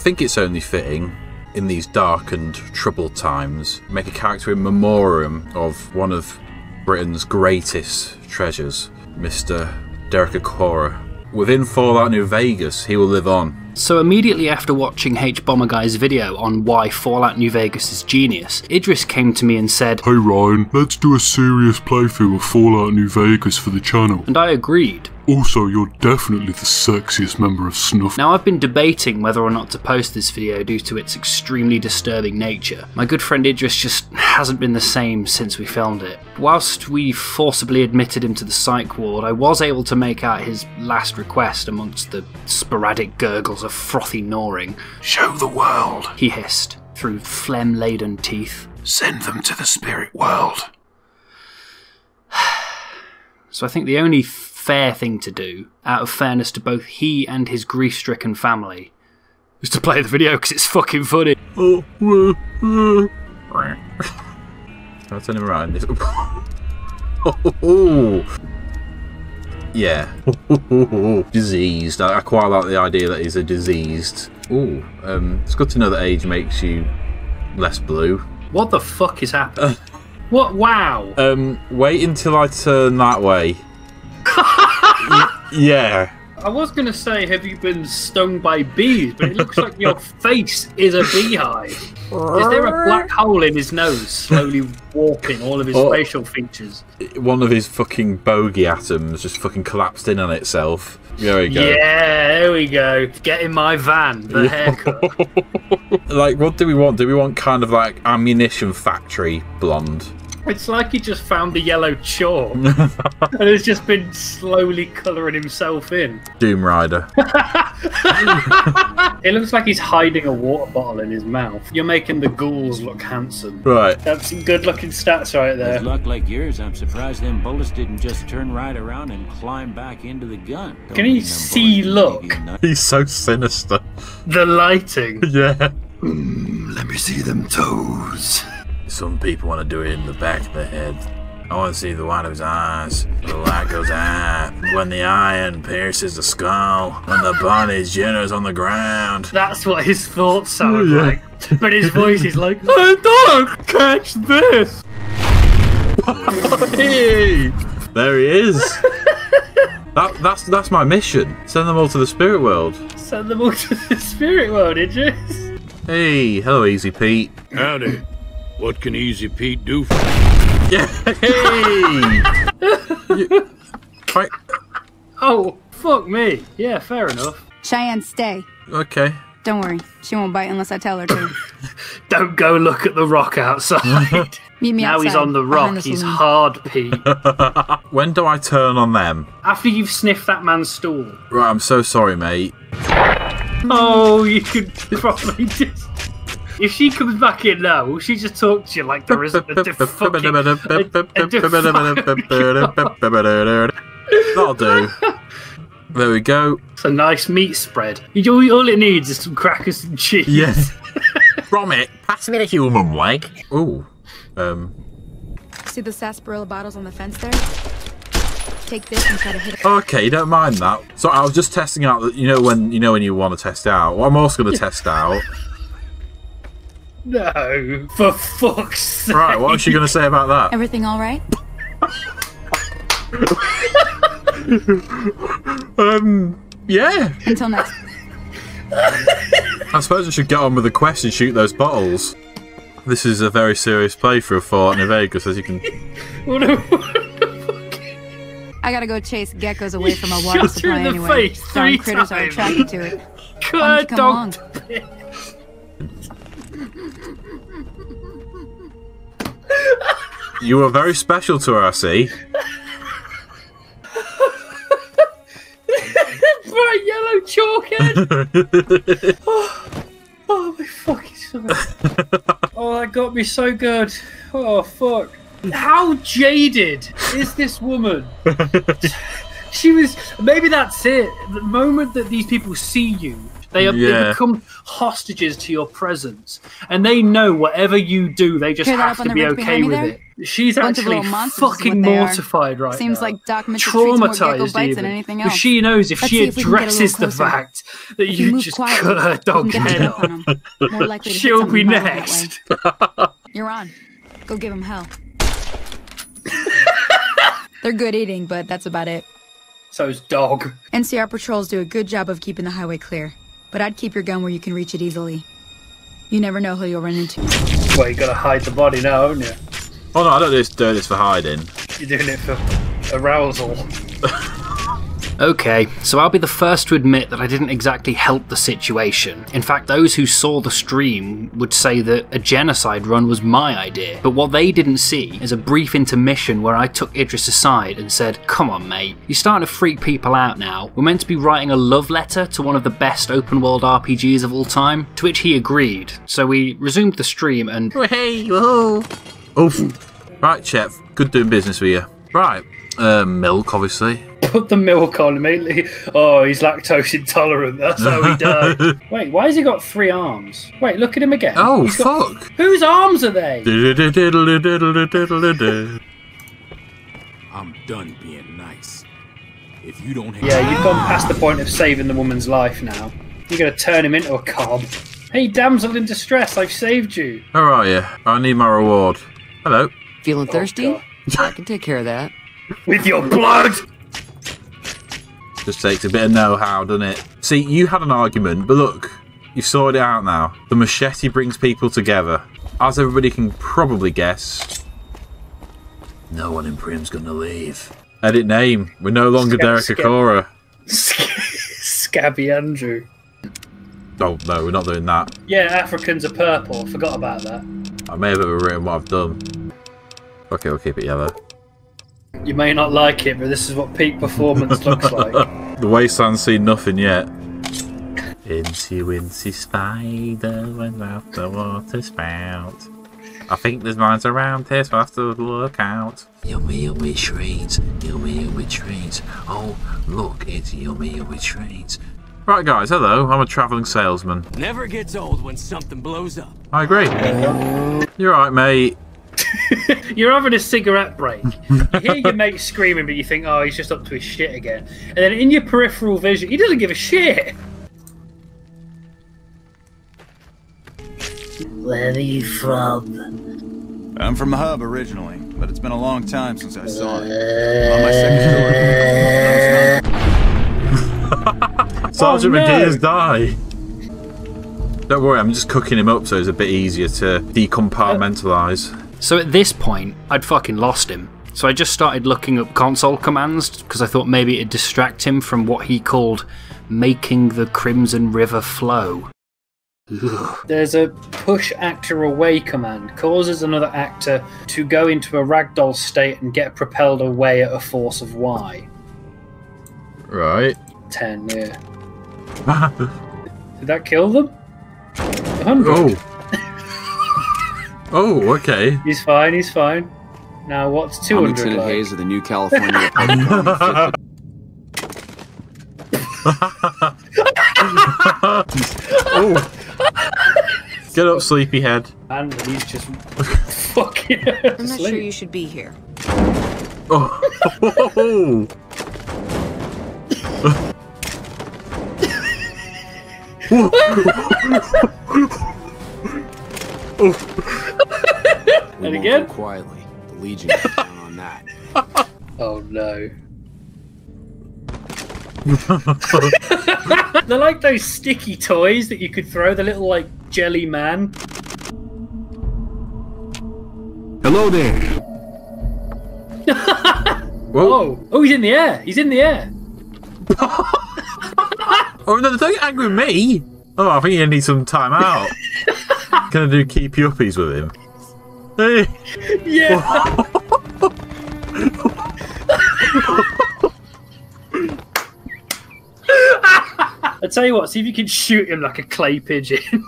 think it's only fitting in these dark and troubled times make a character in memoriam of one of Britain's greatest treasures, Mr. Derek Acorah. Within Fallout New Vegas, he will live on. So immediately after watching hbomberguy's video on why Fallout New Vegas is genius, Idris came to me and said, Hey Ryan, let's do a serious playthrough of Fallout New Vegas for the channel. and I agreed. Also, you're definitely the sexiest member of Snuff. Now, I've been debating whether or not to post this video due to its extremely disturbing nature. My good friend Idris just hasn't been the same since we filmed it. Whilst we forcibly admitted him to the psych ward, I was able to make out his last request amongst the sporadic gurgles of frothy gnawing. Show the world. He hissed through phlegm laden teeth. Send them to the spirit world. So I think the only fair thing to do, out of fairness to both he and his grief stricken family, is to play the video because it's fucking funny. Oh, uh, uh. I'll turn him around. This- oh, yeah. diseased. I, I quite like the idea that he's a diseased. Ooh, um, it's good to know that age makes you less blue. What the fuck is happening? what? Wow. Um, wait until I turn that way. Yeah. I was going to say, have you been stung by bees? But it looks like your face is a beehive. Is there a black hole in his nose, slowly warping all of his Oh. facial features? One of his fucking bogey atoms just fucking collapsed in on itself. There we go. Yeah, there we go. Get in my van, the haircut. Like, what do we want? Do we want kind of like ammunition factory blonde? It's like he just found the yellow chalk and has just been slowly colouring himself in. Doom Rider. It looks like he's hiding a water bottle in his mouth. You're making the ghouls look handsome. Right. That's some good looking stats right there. With luck like yours, I'm surprised them bullets didn't just turn right around and climb back into the gun. Don't Can he see look? He's so sinister. The lighting. Yeah. Hmm, let me see them toes. Some people want to do it in the back of the head. I want to see the white of his eyes. The light goes out. When the iron pierces the skull. When the body jitters on the ground. That's what his thoughts sound Yeah. like. But his voice is like, I don't catch this. Hey! There he is. That, that's that's my mission. Send them all to the spirit world. Send them all to the spirit world, Idris. Hey, hello, Easy Pete. Howdy. What can Easy Pete do for Yeah. Hey. You- Right, Oh, fuck me. Yeah, fair enough. Cheyenne, stay. Okay. Don't worry, she won't bite unless I tell her to. Don't go look at the rock outside. Meet me now outside. he's on the rock. He's saloon. hard, Pete. When do I turn on them? After you've sniffed that man's stool. Right, I'm so sorry, mate. Oh, you could probably just. If she comes back in now, will she just talk to you like there isn't a diff- fucking- a- a defined- That'll do. There we go. It's a nice meat spread. You- All, all it needs is some crackers and cheese. Yes. From it, pass me the human leg. Ooh. Um. See the sarsaparilla bottles on the fence there? Take this and try to hit it. Okay, you don't mind that. So I was just testing out that you know when you know when you want to test out. What I'm also going to test out. No, for fuck's sake. Right, what was she going to say about that? Everything all right? Um. Yeah. Until next. I suppose I should get on with the quest and shoot those bottles. This is a very serious playthrough of Fallout New Vegas, as you can. What a- I gotta go chase geckos away from our Shot water her supply in the anyway. face Darn three critters are attracted to it. God, come don't. You were very special to her, I see. Bright yellow chalk head. oh, oh, my fucking stomach. oh, that got me so good. Oh, fuck. How jaded is this woman? she was. Maybe that's it. The moment that these people see you, They, are, Yeah. they become hostages to your presence, and they know whatever you do, they just Hear have to be okay with there? it. She's Bunch actually little monsters is fucking what they are. mortified right Seems now. like Doc Mitchell more traumatized bites even. than anything Because else. she knows if Let's she see if we can get a little addresses the fact that If you you just quietly, cut her dog can get the head off, on 'em. More likely to hit she'll be something violent that way. next. You're on. Go give him hell. They're good eating, but that's about it. So's dog. NCR patrols do a good job of keeping the highway clear, but I'd keep your gun where you can reach it easily. You never know who you'll run into. Well, you gotta hide the body now, haven't you? Oh no, I don't do this, do this for hiding. You're doing it for arousal. Okay, so I'll be the first to admit that I didn't exactly help the situation. In fact, those who saw the stream would say that a genocide run was my idea. But what they didn't see is a brief intermission where I took Idris aside and said, Come on, mate, you're starting to freak people out now. We're meant to be writing a love letter to one of the best open world RPGs of all time. To which he agreed. So we resumed the stream and. Hey, whoa. Oof. Right, chef. Good doing business with you. Right. Uh, milk, obviously. put the milk on immediately. Oh, he's lactose intolerant. That's how he died. Wait, why has he got three arms? Wait, look at him again. Oh, He's got- fuck. Whose arms are they? I'm done being nice. If you don't have Yeah, you've gone past the point of saving the woman's life now. You're going to turn him into a cob. Hey, damsel in distress, I've saved you. How are you? I need my reward. Hello. Feeling thirsty? God. I can take care of that. With your blood! Just takes a bit of know-how, doesn't it? See, you had an argument, but look, you've sorted it out now. The machete brings people together. As everybody can probably guess, no one in Primm's gonna leave. Edit name. We're no longer Derek. Acorah. Scabby Andrew. Oh no, we're not doing that. Yeah, Africans are purple. Forgot about that. I may have overwritten what I've done. Okay, we'll keep it yellow. You may not like it, but this is what peak performance looks like. The wasteland's seen nothing yet. Incy wincy spider went out the water spout. I think there's mines around here, so I have to look out. Yummy, yummy treats. Yummy, yummy treats. Oh, look, it's yummy, yummy treats. Right, guys, hello. I'm a travelling salesman. Never gets old when something blows up. I agree. You're right, mate. You're having a cigarette break. You hear your mate screaming, but you think, oh, he's just up to his shit again. And then in your peripheral vision, he doesn't give a shit. Where are you from? I'm from the hub originally, but it's been a long time since I saw it. On my second tour. Sergeant Oh, no. McGee has died. Don't worry, I'm just cooking him up so it's a bit easier to decompartmentalise. So at this point, I'd fucking lost him. So I just started looking up console commands because I thought maybe it'd distract him from what he called making the Crimson River flow. There's a push actor away command, causes another actor to go into a ragdoll state and get propelled away at a force of Y. Right. 10, yeah. Did that kill them? 100. oh. oh, okay. He's fine, he's fine. Now what's 200 Hamilton like? Hayes of the new California oh. Get up, sleepyhead. And he's just fucking I'm not sure you should be here. Oh. oh. And We won't again? quietly. The Legion got down on that. Oh no. They're like those sticky toys that you could throw, the little like jelly man. Hello there. Whoa. Oh, oh, he's in the air. He's in the air. Oh, no, don't get angry with me. Oh, I think you need some time out. Can I do keepy uppies with him? Hey. Yeah. I tell you what, see if you can shoot him like a clay pigeon.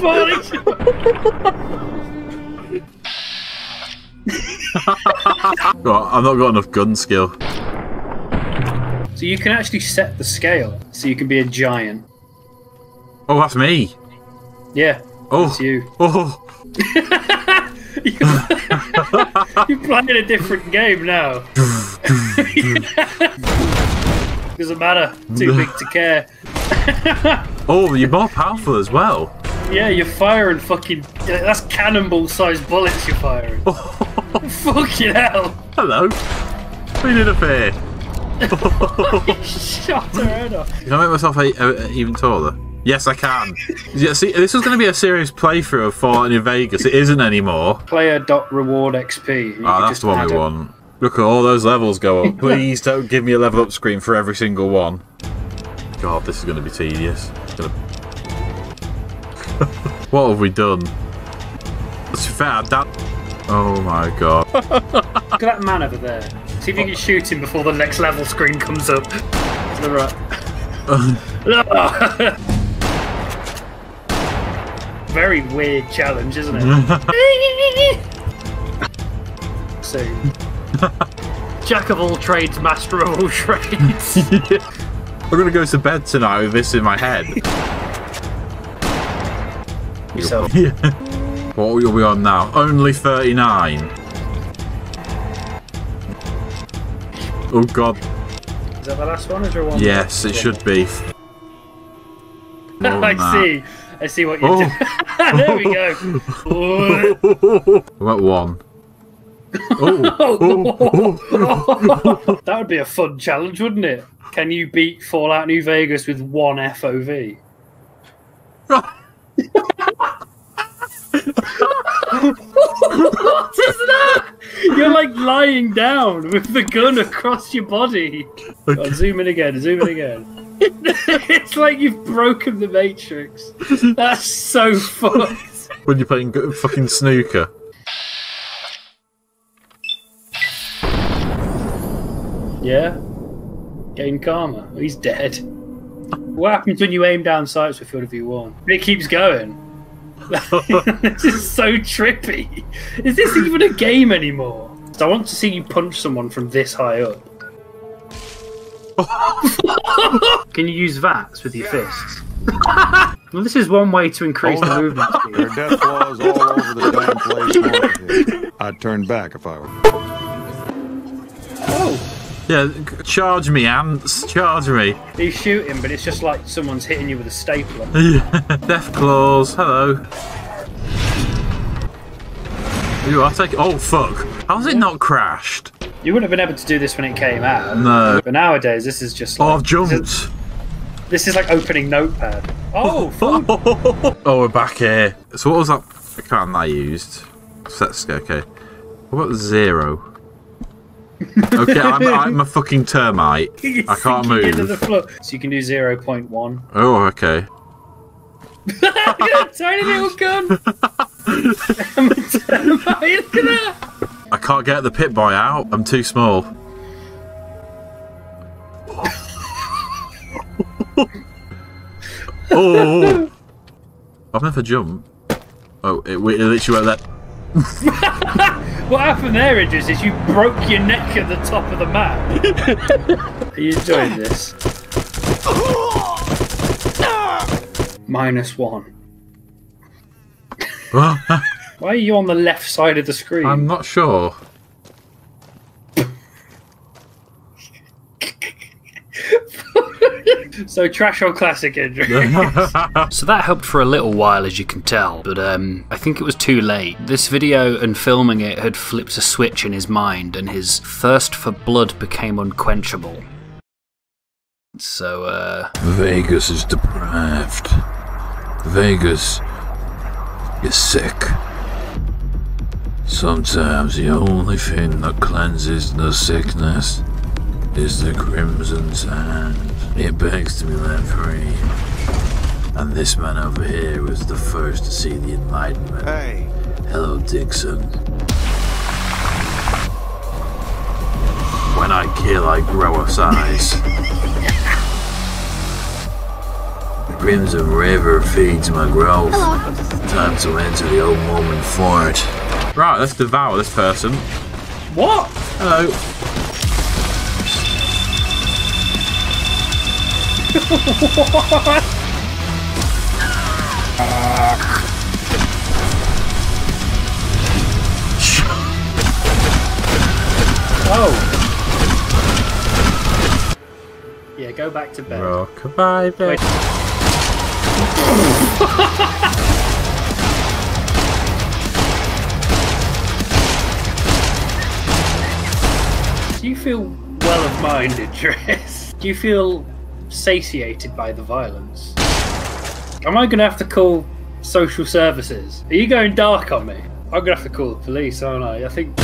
Funny. I've not got enough gun skill. So you can actually set the scale, so you can be a giant. Oh, that's me. Yeah, Oh, it's you. oh, You're playing a different game now. Doesn't matter. Too big to care. oh! You're more powerful as well. Yeah, you're firing fucking. That's cannonball-sized bullets you're firing. fucking hell! Hello. What are you doing up here? Shot her head off. Can I make myself a, a, even taller? Yes, I can. Yeah, see, this was going to be a serious playthrough of Fallout New Vegas. It isn't anymore. Player dot reward XP. You Ah, can that's the one we it. want. Look at all those levels go up. Please don't give me a level up screen for every single one. God, this is going to be tedious. Gonna... what have we done? It's fair, that. Oh my god. Look at that man over there. See if you can shoot him before the next level screen comes up. To the right. Very weird challenge, isn't it? so, jack of all trades, master of all trades. I'm going to go to bed tonight with this in my head. Yourself. Yeah. What are we on now? Only 39. Oh god. Is that the last one? Or is there one? Yes, it should be. I see. I see what you're Oh. doing. there we go. I'm at one. Oh. Oh. that would be a fun challenge, wouldn't it? Can you beat Fallout New Vegas with one FOV? What is that? You're like lying down with the gun across your body. On, zoom in again, zoom in again. it's like you've broken the Matrix. That's so fucked. When you're playing fucking snooker. Yeah? Gain karma. He's dead. What happens when you aim down sights with Field of View 1? It keeps going. this is so trippy. Is this even a game anymore? I want to see you punch someone from this high up. Can you use VATS with your fists? well, this is one way to increase the movement speed. There are death claws all over the damn place. north of here. I'd turn back if I were. Oh. Yeah, charge me, ants. Charge me. He's shooting, but it's just like someone's hitting you with a stapler. Death claws. Hello. Ooh, I'll take. Oh fuck! How's it not crashed? You wouldn't have been able to do this when it came out. No. But nowadays, this is just Oh. I've jumped. This is like opening Notepad. Oh, oh food. Oh, oh, oh, we're back here. So what was that command I used? Set scale. Okay. What about zero? Okay, I'm, I'm a fucking termite. I can't sinking Into the move. So you can do 0.1. Oh, okay. That tiny little gun! I'm a termite, Look at that! I can't get the Pip-Boy out. I'm too small. oh! I've never jumped. Oh, it, it literally went that. What happened there, Idris, is you broke your neck at the top of the map. Are you enjoying this? Minus one. Why are you on the left side of the screen? I'm not sure. So trash or classic, Idris? so that helped for a little while, as you can tell, but um, I think it was too late. This video and filming it had flipped a switch in his mind, and his thirst for blood became unquenchable. So, uh. Vegas is deprived. Vegas is sick. Sometimes the only thing that cleanses the sickness is the crimson sand. It begs to be let free. And this man over here was the first to see the enlightenment. Hey. Hello, Dixon. When I kill, I grow a size. The Crimson River feeds my growth. Time to enter the old Mormon fort. Right, let's devour this person. What? Hello. What? Oh. Yeah, go back to bed. Rockabye, baby. Do you feel well of mind, Idris? Do you feel satiated by the violence? Am I gonna have to call social services? Are you going dark on me? I'm gonna have to call the police, aren't I? I think